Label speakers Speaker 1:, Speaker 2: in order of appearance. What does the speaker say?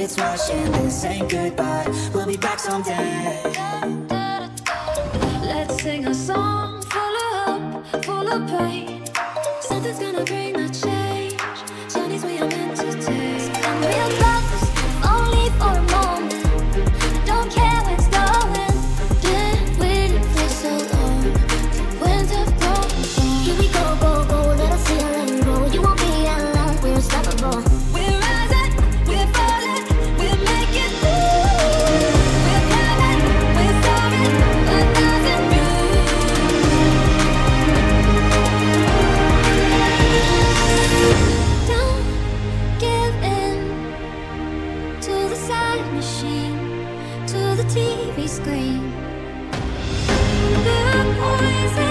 Speaker 1: it's rushing, this ain't goodbye. We'll be back someday.
Speaker 2: Let's sing a song full of hope, full of pain. screen. The poison.